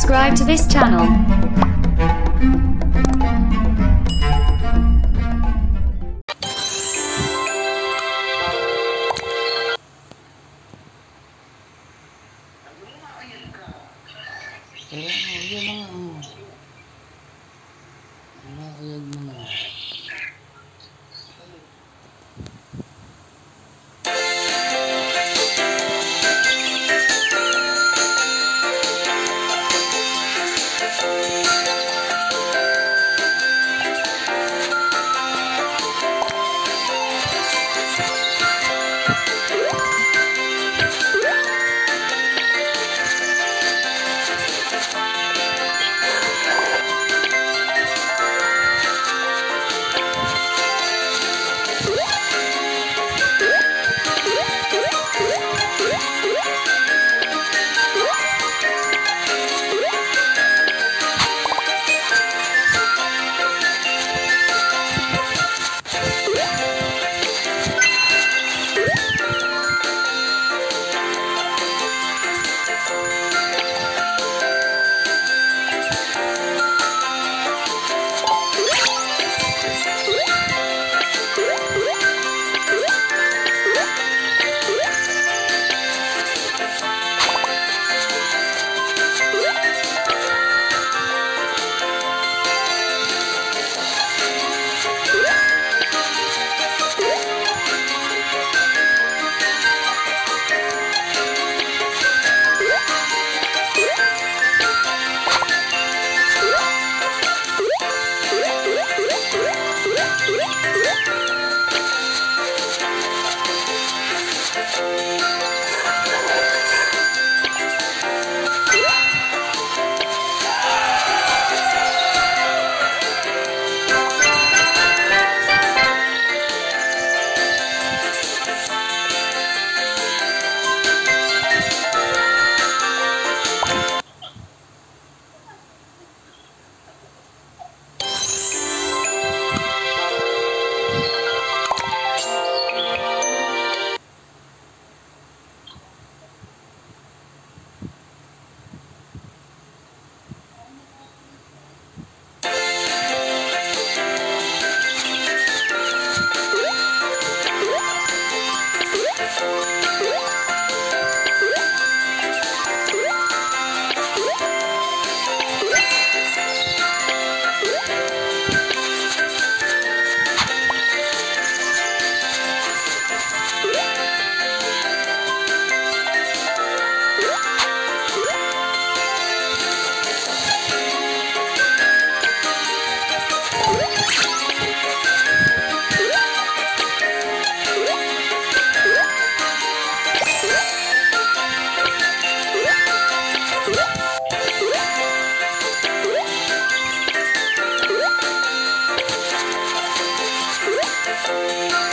subscribe to this channel. Música